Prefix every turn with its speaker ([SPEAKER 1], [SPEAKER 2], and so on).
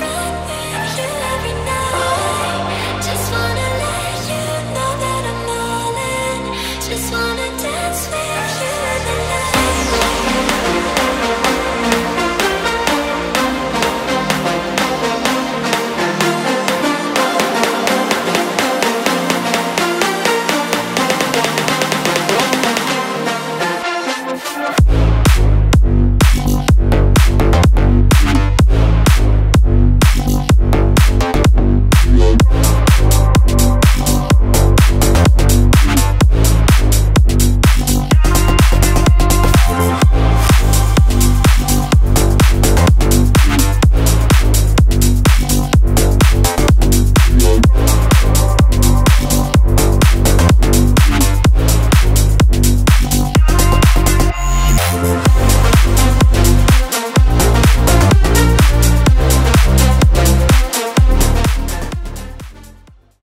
[SPEAKER 1] no